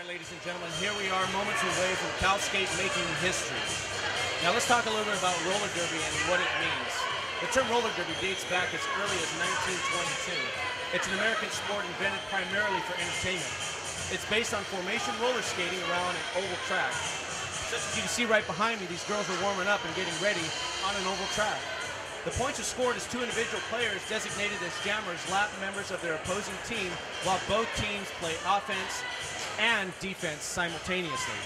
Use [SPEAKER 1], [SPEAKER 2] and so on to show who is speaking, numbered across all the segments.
[SPEAKER 1] right, ladies and gentlemen, here we are moments away from Cal Skate making history. Now let's talk a little bit about roller derby and what it means. The term roller derby dates back as early as 1922. It's an American sport invented primarily for entertainment. It's based on formation roller skating around an oval track. As you can see right behind me, these girls are warming up and getting ready on an oval track. The points are scored as two individual players designated as jammers lap members of their opposing team while both teams play offense and defense simultaneously.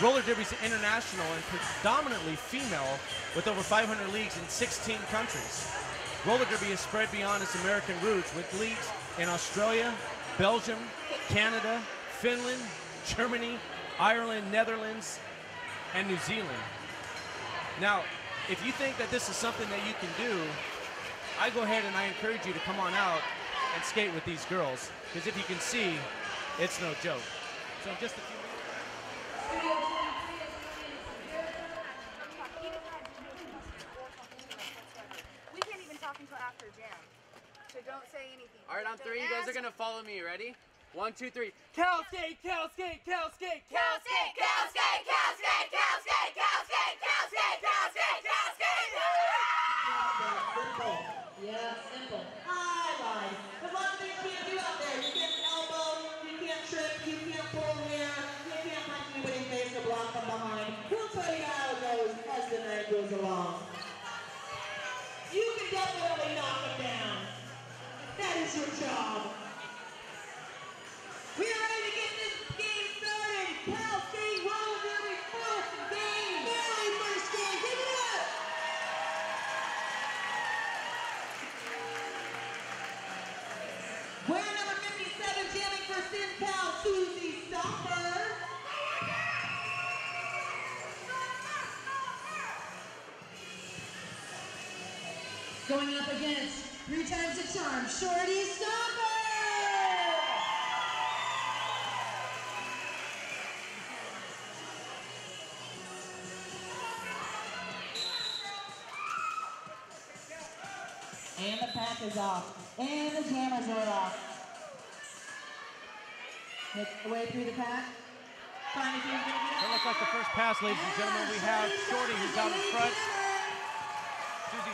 [SPEAKER 1] Roller derby is international and predominantly female with over 500 leagues in 16 countries. Roller derby has spread beyond its American roots with leagues in Australia, Belgium, Canada, Finland, Germany, Ireland, Netherlands, and New Zealand. Now, if you think that this is something that you can do, I go ahead and I encourage you to come on out and skate with these girls. Because if you can see, it's no joke. So just a few.
[SPEAKER 2] We can't even talk until after jam. So don't say anything.
[SPEAKER 3] All right, on three, you guys are gonna follow me. Ready? One, two, three. Cal skate, Cal skate, Cal skate, Cal skate.
[SPEAKER 2] Cal skate, Cal skate, Cal skate, Cal skate, Cal skate, Cal skate, Cal skate.
[SPEAKER 4] Simple. Yeah, simple. High line. There's lots of things you can't do out there. You can't elbow, you can't trip, you can't pull here, you can't punch anybody in the face or block from behind. We'll tell you how it goes as the night goes along. You can definitely knock them down. That is your job. Up against three times the charm, Shorty Stomper. And the pack is off. And the jammers are off. Make the way through the pack.
[SPEAKER 1] That looks like the first pass, ladies and gentlemen. We have Shorty who's out in front.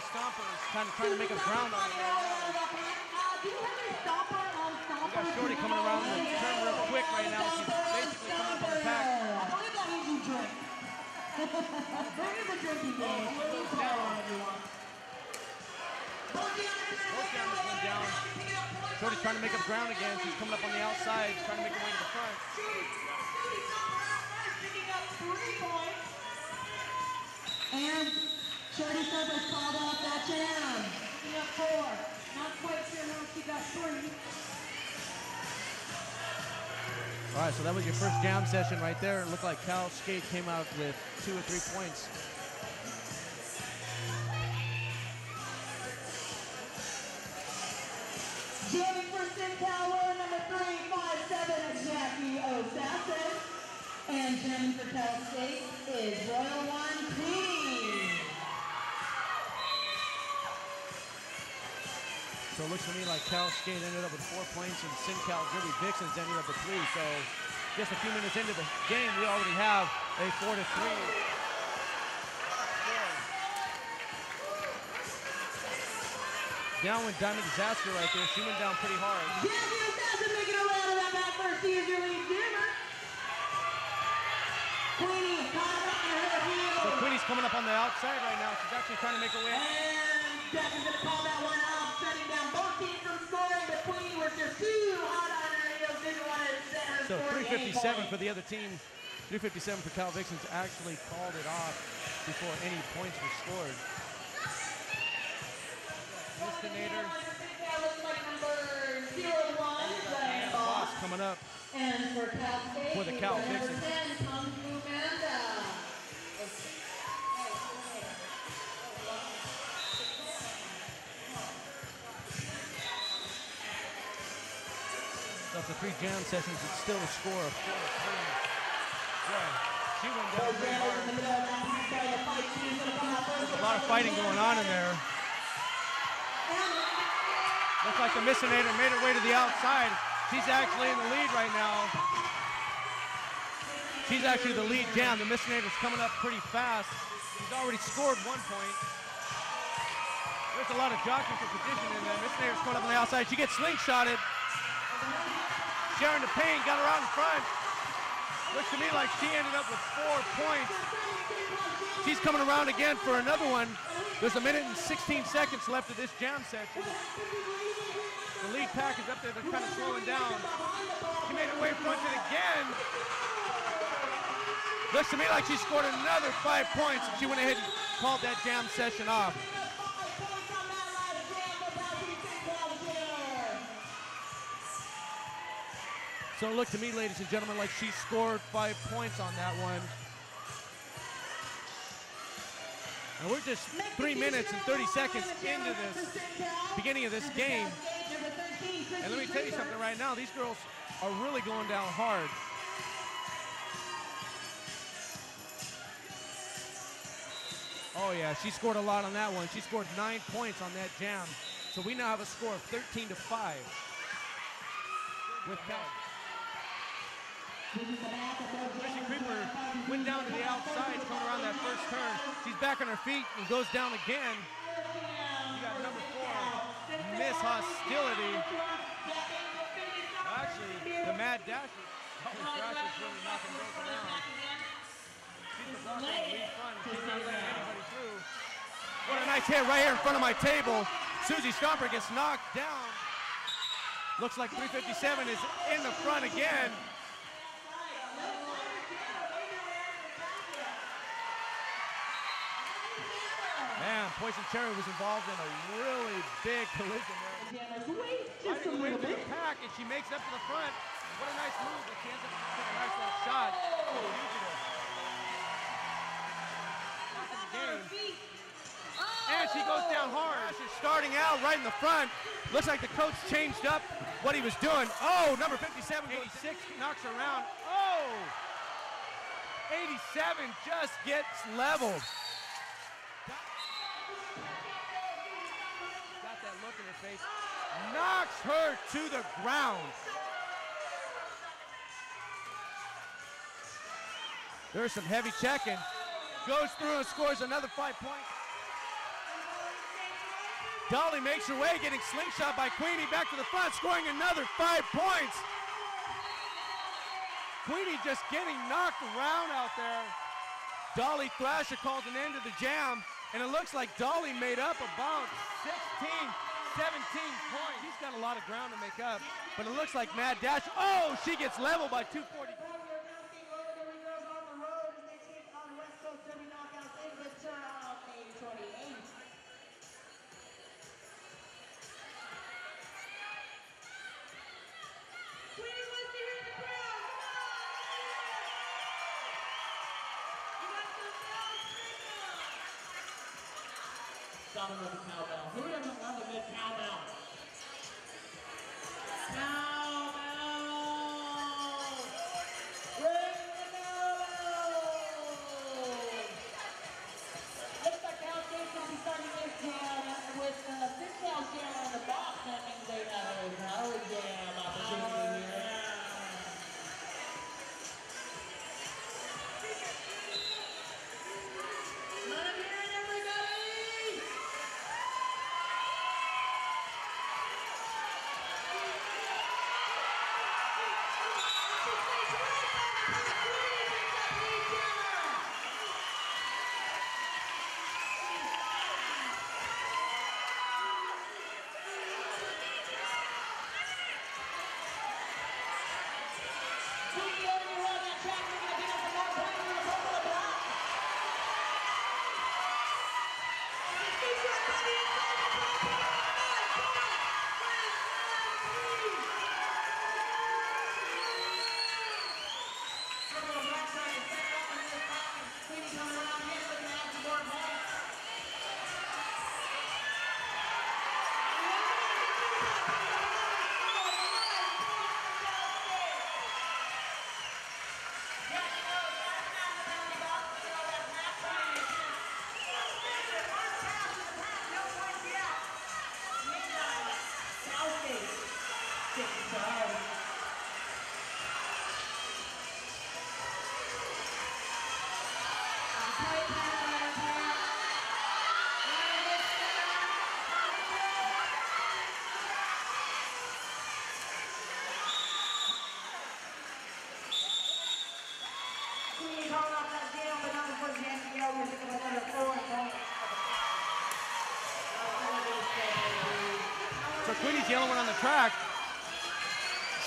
[SPEAKER 1] Stomper is kind of trying to make up ground on it. We got Shorty coming around the turn real quick right now. She's basically coming up on the pack.
[SPEAKER 4] I call everyone.
[SPEAKER 1] Down. Shorty's trying to make up ground again. She's coming up on the outside, trying to make her way to the front.
[SPEAKER 4] And Shorty Silver's called off that jam. She got four. Not quite sure how she got three.
[SPEAKER 1] All right, so that was your first jam session right there. It looked like Cal Skate came out with two or three points.
[SPEAKER 4] Jamming for SinCal, we're number 357, Jackie O'Sasson. And jamming for Cal Skate is Royal One
[SPEAKER 1] So it looks to me like Cal Skate ended up with four points and SinCal Derby Vixens ended up with three. So just a few minutes into the game, we already have a four to three. Down went Diamond Disaster right there. She went down pretty hard.
[SPEAKER 4] Jackie O'Sasson making a out of that back first. He is your lead jammer. Queenie caught up in her
[SPEAKER 1] So
[SPEAKER 4] heels.
[SPEAKER 1] Queenie's coming up on the outside right now. She's actually trying to make her way.
[SPEAKER 4] And Jackie's gonna call that one off,
[SPEAKER 1] So 357
[SPEAKER 4] points.
[SPEAKER 1] for the other team. 357 for Cal Vixens actually called it off before any points were scored. Mistinator
[SPEAKER 4] That looks like number 01, Diane
[SPEAKER 1] Boss coming up.
[SPEAKER 4] And for Cal Skate,
[SPEAKER 1] For the Cal Vixens. After three jam sessions, it's still a score of four to three. She went down
[SPEAKER 4] Both
[SPEAKER 1] pretty hard.
[SPEAKER 4] the middle of that. He's starting to fight. She's gonna come out first.
[SPEAKER 1] A lot of fighting going on in there. Looks like the Missinator made her way to the outside. She's actually in the lead right now. She's actually the lead jam. The Missionaries coming up pretty fast. She's already scored one point. There's a lot of jockeying for position in there. Missionaries coming up on the outside. She gets slingshotted. Sharon DePayne got her out in front. Looks to me like she ended up with four points. She's coming around again for another one. There's a minute and 16 seconds left of this jam session. The lead pack is up there. They're kind of slowing down. She made her way fronted again. Looks to me like she scored another five points and she went ahead and called that jam session off. So it looked to me, ladies and gentlemen, like she scored five points on that one. And we're just three minutes and 30 seconds into this beginning of this game. And let me tell you something right now, these girls are really going down hard. Oh yeah, she scored a lot on that one. She scored nine points on that jam. So we now have a score of 13 to 5 with Cal. Tracy Creeper went down to the outside, coming around that first turn. She's back on her feet and goes down again. You got number four, Miss Hostility. Actually, the Mad through. What a nice hit right here in front of my table. Susie Stomper gets knocked down. Looks like 357 is in the front again. Poison Cherry was involved in a really big collision there. Right in the way to the pack, and she makes it up to the front. What a nice move, but she ends up taking a nice little shot. Oh, fugitive. Game. And she goes down hard. She's starting out right in the front. Looks like the coach changed up what he was doing. Oh, number 57, 86 knocks around. Oh! 87 just gets leveled. Got that look in her face. Knocks her to the ground. There's some heavy checking. Goes through and scores another five points. Dolly makes her way, getting slingshot by Queenie back to the front, scoring another five points. Queenie just getting knocked around out there. Dolly Thrasher calls an end to the jam, and it looks like Dolly made up about 16, 17 points. She's got a lot of ground to make up, but it looks like Mad Dash. Oh, she gets leveled by 240.
[SPEAKER 4] Cowbell. Who doesn't love a good cowbell? Cowbell! You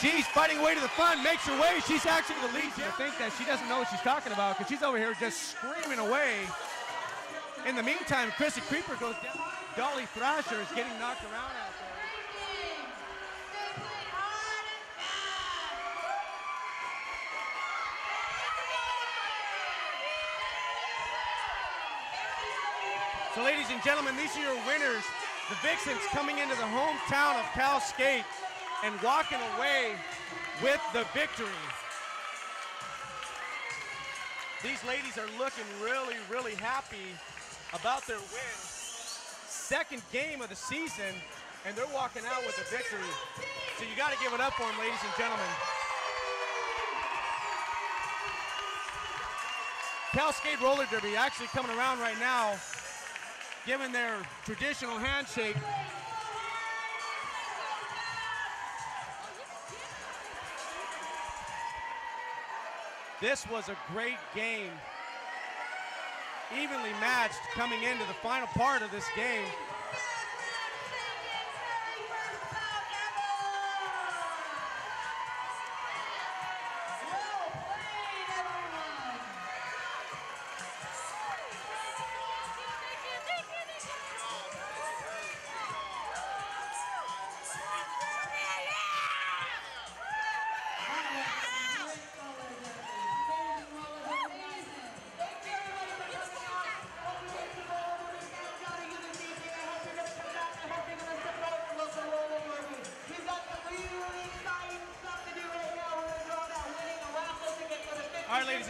[SPEAKER 1] She's fighting her way to the front, makes her way. She's actually the lead. I think that she doesn't know what she's talking about because she's over here just screaming away. In the meantime, Chrissy Creeper goes down. Dolly Thrasher is getting knocked around out there. So, ladies and gentlemen, these are your winners. The Vixens coming into the hometown of Cal Skate and walking away with the victory. These ladies are looking really, really happy about their win. Second game of the season, and they're walking out with a victory. So you got to give it up for them, ladies and gentlemen. Cal Skate Roller Derby actually coming around right now, giving their traditional handshake. This was a great game. Evenly matched coming into the final part of this game.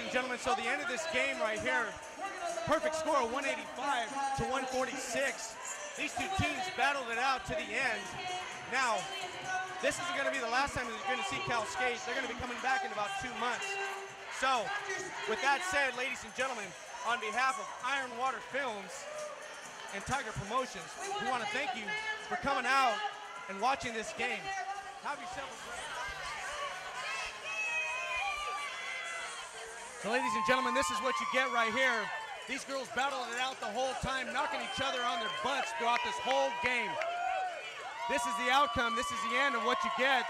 [SPEAKER 1] And gentlemen, so the end of this game right here, perfect score of 185 to 146. These two teams battled it out to the end. Now, this isn't going to be the last time you're going to see Cal Skate. They're going to be coming back in about two months. So, with that said, ladies and gentlemen, on behalf of Iron Water Films and Tiger Promotions, we want to thank you for coming out and watching this game. Have yourself a great So, ladies and gentlemen, this is what you get right here. These girls battled it out the whole time, knocking each other on their butts throughout this whole game. This is the outcome. This is the end of what you get.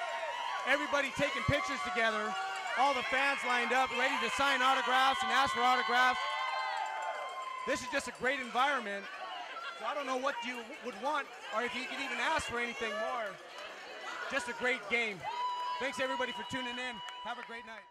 [SPEAKER 1] Everybody taking pictures together. All the fans lined up, ready to sign autographs and ask for autographs. This is just a great environment. So I don't know what you would want or if you could even ask for anything more. Just a great game. Thanks everybody for tuning in. Have a great night.